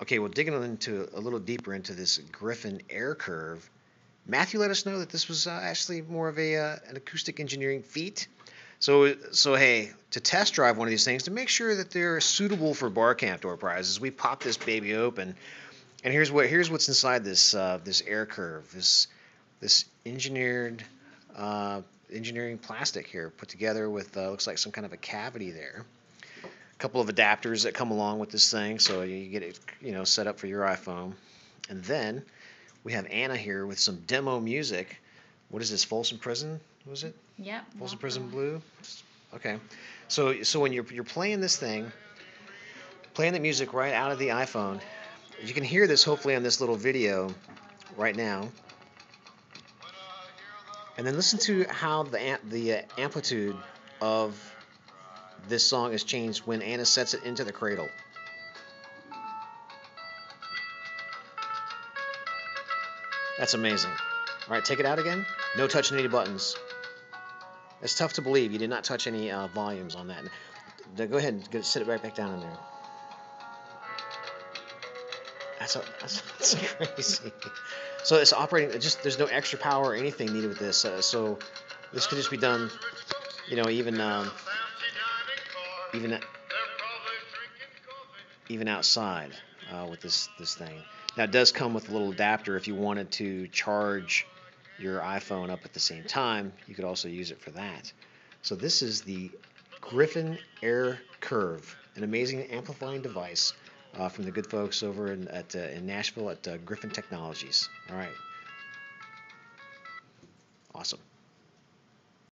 Okay, well, digging into a little deeper into this Griffin air curve, Matthew let us know that this was uh, actually more of a uh, an acoustic engineering feat. So, so hey, to test drive one of these things to make sure that they're suitable for bar camp door prizes, we pop this baby open, and here's what here's what's inside this uh, this air curve, this this engineered uh, engineering plastic here, put together with uh, looks like some kind of a cavity there. Couple of adapters that come along with this thing, so you get it you know set up for your iPhone, and then we have Anna here with some demo music. What is this? Folsom Prison? Was it? Yep. Folsom Prison Blue. Okay. So so when you're you're playing this thing, playing the music right out of the iPhone, you can hear this hopefully on this little video right now. And then listen to how the amp, the amplitude of this song is changed when Anna sets it into the cradle. That's amazing. All right, take it out again. No touching any buttons. It's tough to believe you did not touch any uh, volumes on that. Go ahead and sit it right back down in there. That's, a, that's, that's crazy. So it's operating. It just there's no extra power or anything needed with this. Uh, so this could just be done, you know, even um, even even outside uh, with this this thing. Now it does come with a little adapter if you wanted to charge your iPhone up at the same time. You could also use it for that. So this is the Griffin Air Curve, an amazing amplifying device uh, from the good folks over in, at, uh, in Nashville at uh, Griffin Technologies. All right. Awesome.